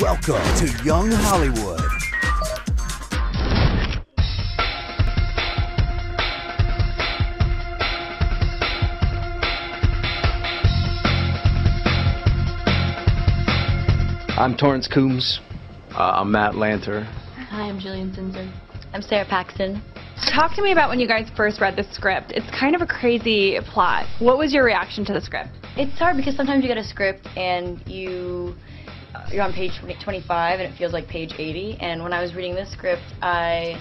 Welcome to Young Hollywood. I'm Torrance Coombs. Uh, I'm Matt Lanter. Hi, I'm Gillian Zinser. I'm Sara Paxton. Talk to me about when you guys first read the script. It's kind of a crazy plot. What was your reaction to the script? It's hard because sometimes you get a script and you you're on page 25 and it feels like page 80. And when I was reading this script, I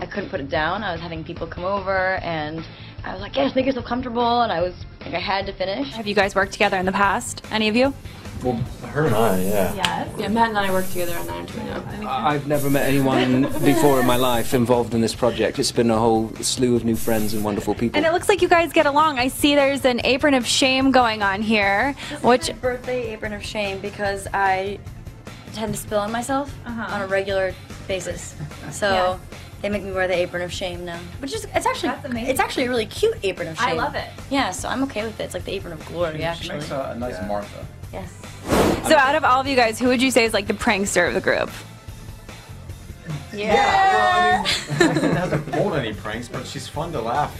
I couldn't put it down. I was having people come over and I was like, yeah, just make yourself comfortable. And I was like, I had to finish. Have you guys worked together in the past? Any of you? Well, her and I, yeah. Yes. Yeah, Matt and I work together on 90210. I've never met anyone before in my life involved in this project. It's been a whole slew of new friends and wonderful people. And it looks like you guys get along. I see there's an apron of shame going on here, which my birthday apron of shame because I tend to spill on myself Uh-huh. on a regular basis. So Yeah. They make me wear the apron of shame now, which is it's actually That's amazing. it's actually a really cute apron of shame. I love it. Yeah, so I'm okay with it. It's like the apron of glory, She actually. makes a, a nice Martha. Yes. so out of all of you guys, who would you say is like the prankster of the group? Yeah, well, I mean, she hasn't pulled any pranks, but she's fun to laugh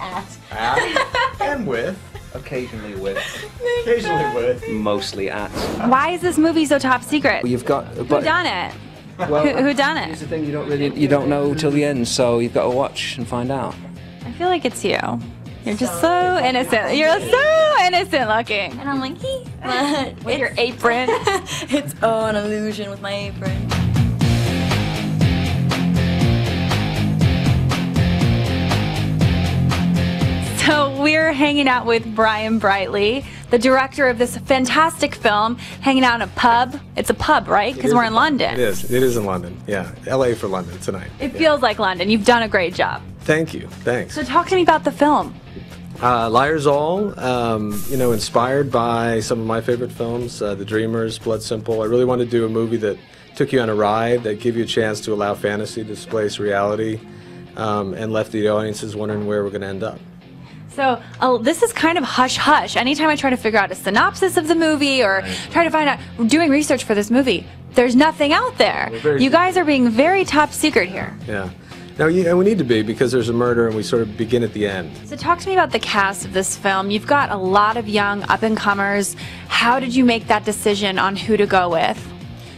At. at and with. Occasionally with, Occasionally with. mostly at. Why is this movie so top secret? You've got. Who But, done it? Well, Who, who done Here's it? the thing: you don't really, you don't know till the end, so you've got to watch and find out. I feel like it's you. You're just so innocent. You're so innocent looking. And I'm like, hee. But With your apron. it's oh an illusion with my apron. Hanging out with Brian Brightly, the director of this fantastic film, hanging out in a pub. It's a pub, right? Because we're in London. It is. It is in London. Yeah. LA for London tonight. It feels like London. You've done a great job. Thank you. Thanks. So talk to me about the film. Uh, Liars All, um, you know, inspired by some of my favorite films, uh, The Dreamers, Blood Simple. I really wanted to do a movie that took you on a ride, that gave you a chance to allow fantasy to displace reality, um, and left the audiences wondering where we're going to end up. So uh, this is kind of hush hush. Anytime I try to figure out a synopsis of the movie or try to find out, doing research for this movie, there's nothing out there. You guys are being very top secret here. Yeah. Now, you, we need to be because there's a murder and we sort of begin at the end. So talk to me about the cast of this film. You've got a lot of young up and comers. How did you make that decision on who to go with?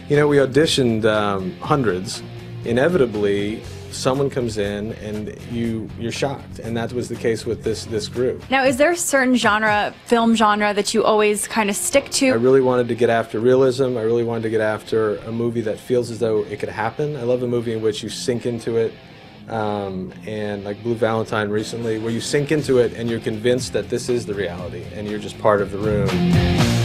You know, we auditioned um, hundreds. Inevitably, someone comes in and you you're shocked, and that was the case with this this group. Now, is there a certain genre, film genre, that you always kind of stick to? I really wanted to get after realism. I really wanted to get after a movie that feels as though it could happen. I love a movie in which you sink into it, um, and like Blue Valentine recently, where you sink into it and you're convinced that this is the reality, and you're just part of the room.